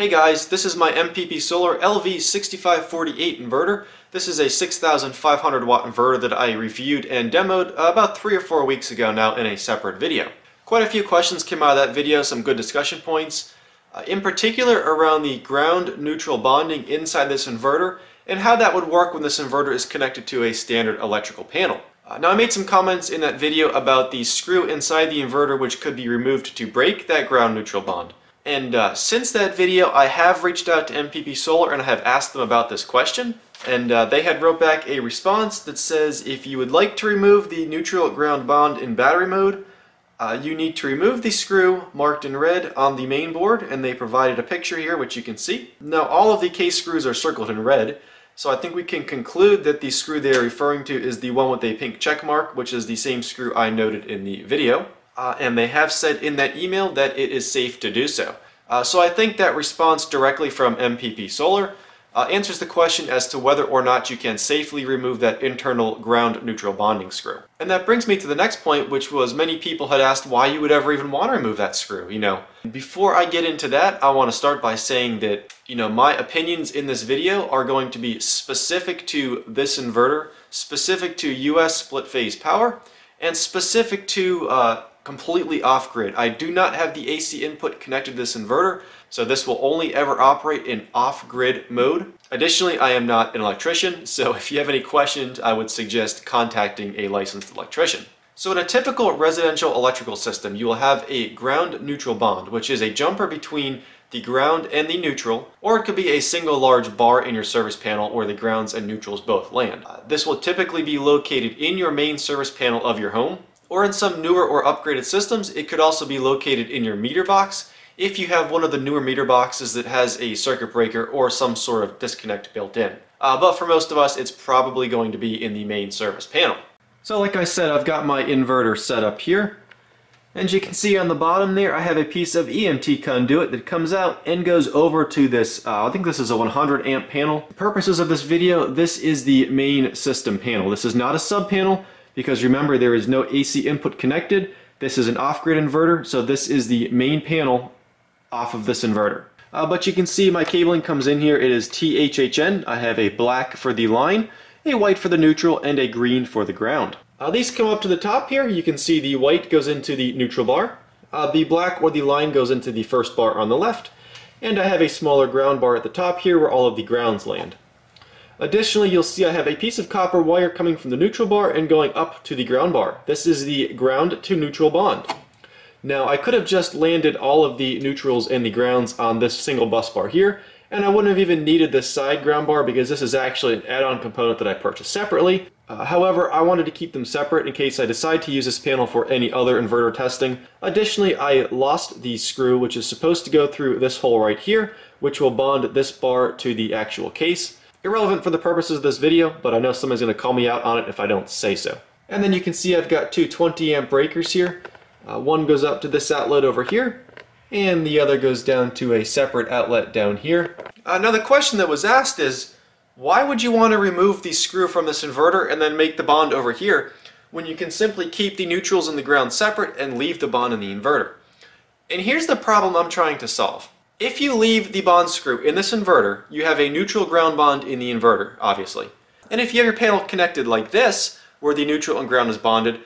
Hey guys, this is my MPP Solar LV6548 inverter. This is a 6500 watt inverter that I reviewed and demoed about three or four weeks ago now in a separate video. Quite a few questions came out of that video, some good discussion points, uh, in particular around the ground neutral bonding inside this inverter and how that would work when this inverter is connected to a standard electrical panel. Uh, now I made some comments in that video about the screw inside the inverter which could be removed to break that ground neutral bond. And uh, since that video I have reached out to MPP Solar and I have asked them about this question and uh, they had wrote back a response that says if you would like to remove the neutral ground bond in battery mode uh, you need to remove the screw marked in red on the main board and they provided a picture here which you can see. Now all of the case screws are circled in red so I think we can conclude that the screw they are referring to is the one with a pink check mark, which is the same screw I noted in the video. Uh, and they have said in that email that it is safe to do so. Uh, so I think that response directly from MPP Solar uh, answers the question as to whether or not you can safely remove that internal ground neutral bonding screw. And that brings me to the next point, which was many people had asked why you would ever even want to remove that screw, you know. Before I get into that, I want to start by saying that, you know, my opinions in this video are going to be specific to this inverter, specific to US split phase power, and specific to uh, completely off-grid. I do not have the AC input connected to this inverter, so this will only ever operate in off-grid mode. Additionally, I am not an electrician, so if you have any questions, I would suggest contacting a licensed electrician. So in a typical residential electrical system, you will have a ground neutral bond, which is a jumper between the ground and the neutral, or it could be a single large bar in your service panel where the grounds and neutrals both land. Uh, this will typically be located in your main service panel of your home, or in some newer or upgraded systems, it could also be located in your meter box if you have one of the newer meter boxes that has a circuit breaker or some sort of disconnect built in. Uh, but for most of us, it's probably going to be in the main service panel. So like I said, I've got my inverter set up here. And you can see on the bottom there, I have a piece of EMT conduit that comes out and goes over to this, uh, I think this is a 100 amp panel. Purposes of this video, this is the main system panel. This is not a sub panel because remember there is no AC input connected. This is an off-grid inverter, so this is the main panel off of this inverter. Uh, but you can see my cabling comes in here. It is THHN. I have a black for the line, a white for the neutral, and a green for the ground. Uh, these come up to the top here. You can see the white goes into the neutral bar. Uh, the black or the line goes into the first bar on the left. And I have a smaller ground bar at the top here where all of the grounds land. Additionally, you'll see I have a piece of copper wire coming from the neutral bar and going up to the ground bar. This is the ground to neutral bond. Now I could have just landed all of the neutrals and the grounds on this single bus bar here, and I wouldn't have even needed this side ground bar because this is actually an add-on component that I purchased separately. Uh, however, I wanted to keep them separate in case I decide to use this panel for any other inverter testing. Additionally, I lost the screw which is supposed to go through this hole right here, which will bond this bar to the actual case. Irrelevant for the purposes of this video, but I know somebody's going to call me out on it if I don't say so. And then you can see I've got two 20 amp breakers here. Uh, one goes up to this outlet over here, and the other goes down to a separate outlet down here. Now the question that was asked is, why would you want to remove the screw from this inverter and then make the bond over here when you can simply keep the neutrals and the ground separate and leave the bond in the inverter? And here's the problem I'm trying to solve. If you leave the bond screw in this inverter, you have a neutral ground bond in the inverter, obviously. And if you have your panel connected like this, where the neutral and ground is bonded,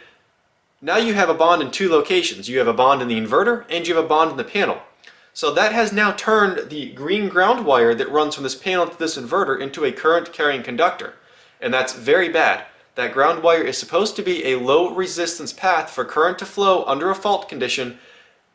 now you have a bond in two locations. You have a bond in the inverter and you have a bond in the panel. So that has now turned the green ground wire that runs from this panel to this inverter into a current carrying conductor. And that's very bad. That ground wire is supposed to be a low resistance path for current to flow under a fault condition,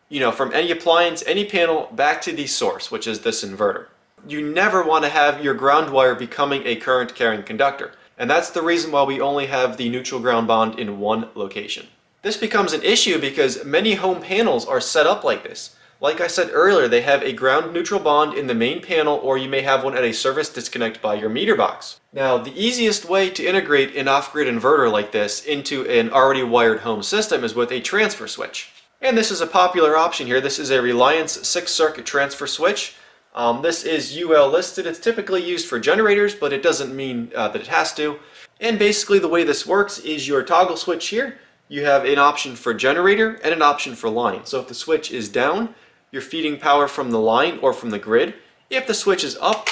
you know, from any appliance, any panel, back to the source, which is this inverter. You never want to have your ground wire becoming a current carrying conductor. And that's the reason why we only have the neutral ground bond in one location. This becomes an issue because many home panels are set up like this. Like I said earlier, they have a ground neutral bond in the main panel or you may have one at a service disconnect by your meter box. Now, the easiest way to integrate an off-grid inverter like this into an already wired home system is with a transfer switch. And this is a popular option here. This is a Reliance 6-circuit transfer switch. Um, this is UL listed. It's typically used for generators, but it doesn't mean uh, that it has to. And basically the way this works is your toggle switch here you have an option for generator and an option for line. So if the switch is down, you're feeding power from the line or from the grid. If the switch is up,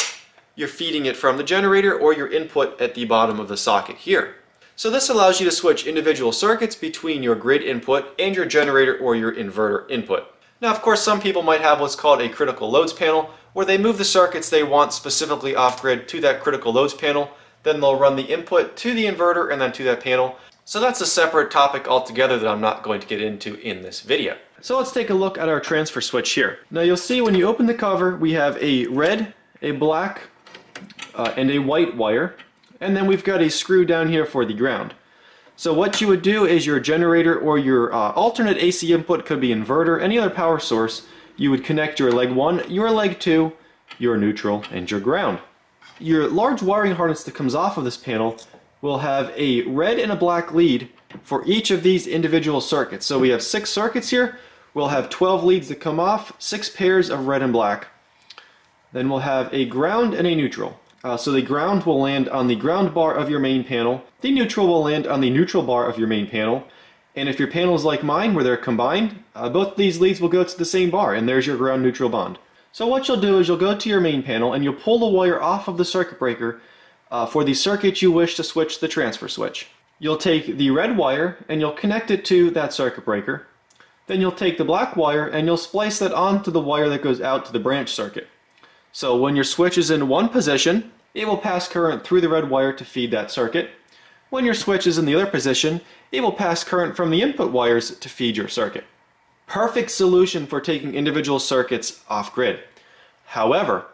you're feeding it from the generator or your input at the bottom of the socket here. So this allows you to switch individual circuits between your grid input and your generator or your inverter input. Now of course some people might have what's called a critical loads panel where they move the circuits they want specifically off-grid to that critical loads panel then they'll run the input to the inverter and then to that panel. So that's a separate topic altogether that I'm not going to get into in this video. So let's take a look at our transfer switch here. Now you'll see when you open the cover we have a red, a black, uh, and a white wire. And then we've got a screw down here for the ground. So what you would do is your generator or your uh, alternate AC input could be inverter, any other power source, you would connect your leg 1, your leg 2, your neutral, and your ground. Your large wiring harness that comes off of this panel will have a red and a black lead for each of these individual circuits. So we have six circuits here. We'll have 12 leads that come off, six pairs of red and black. Then we'll have a ground and a neutral. Uh, so the ground will land on the ground bar of your main panel. The neutral will land on the neutral bar of your main panel. And if your panel is like mine, where they're combined, uh, both these leads will go to the same bar, and there's your ground neutral bond. So what you'll do is you'll go to your main panel and you'll pull the wire off of the circuit breaker uh, for the circuit you wish to switch the transfer switch. You'll take the red wire and you'll connect it to that circuit breaker. Then you'll take the black wire and you'll splice that onto the wire that goes out to the branch circuit. So when your switch is in one position, it will pass current through the red wire to feed that circuit. When your switch is in the other position, it will pass current from the input wires to feed your circuit. Perfect solution for taking individual circuits off grid. However,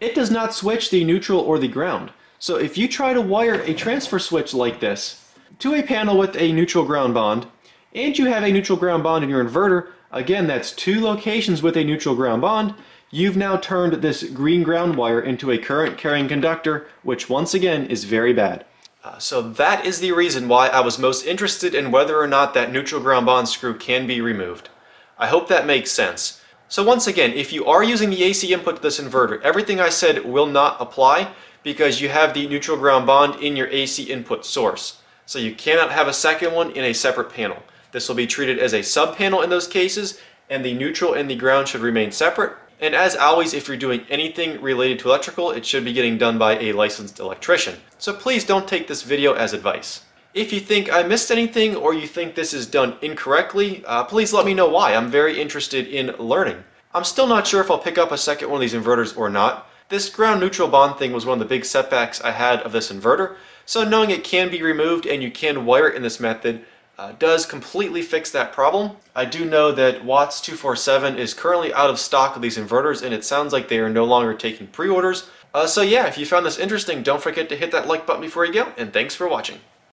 it does not switch the neutral or the ground. So if you try to wire a transfer switch like this to a panel with a neutral ground bond, and you have a neutral ground bond in your inverter, again that's two locations with a neutral ground bond, you've now turned this green ground wire into a current carrying conductor, which once again is very bad. Uh, so that is the reason why I was most interested in whether or not that neutral ground bond screw can be removed. I hope that makes sense. So once again, if you are using the AC input to this inverter, everything I said will not apply because you have the neutral ground bond in your AC input source. So you cannot have a second one in a separate panel. This will be treated as a sub-panel in those cases, and the neutral and the ground should remain separate. And as always, if you're doing anything related to electrical, it should be getting done by a licensed electrician. So please don't take this video as advice. If you think I missed anything or you think this is done incorrectly, uh, please let me know why. I'm very interested in learning. I'm still not sure if I'll pick up a second one of these inverters or not. This ground neutral bond thing was one of the big setbacks I had of this inverter, so knowing it can be removed and you can wire it in this method uh, does completely fix that problem. I do know that Watts 247 is currently out of stock of these inverters and it sounds like they are no longer taking pre-orders. Uh, so yeah, if you found this interesting, don't forget to hit that like button before you go, and thanks for watching.